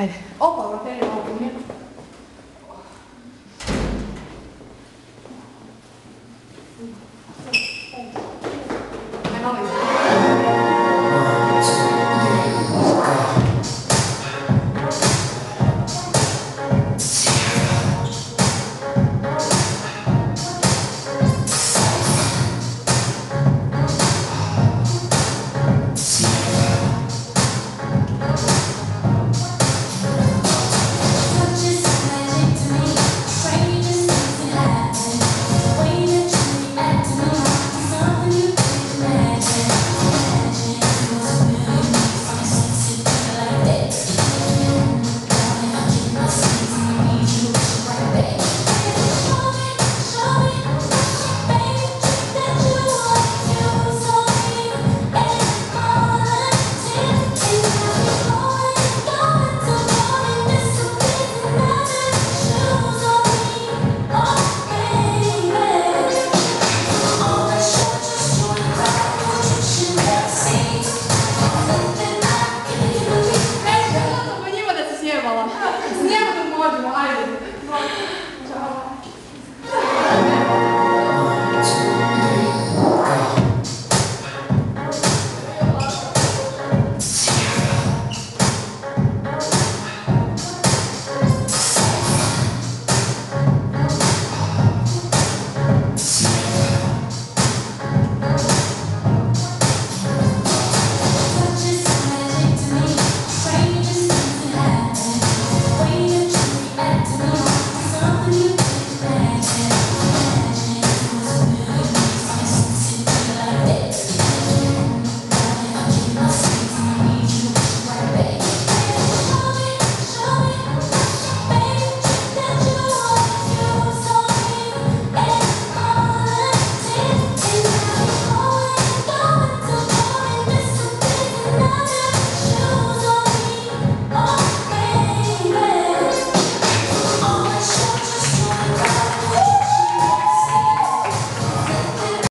哎，哦，宝宝在这儿，我给你。Thank. С небом можно, ай,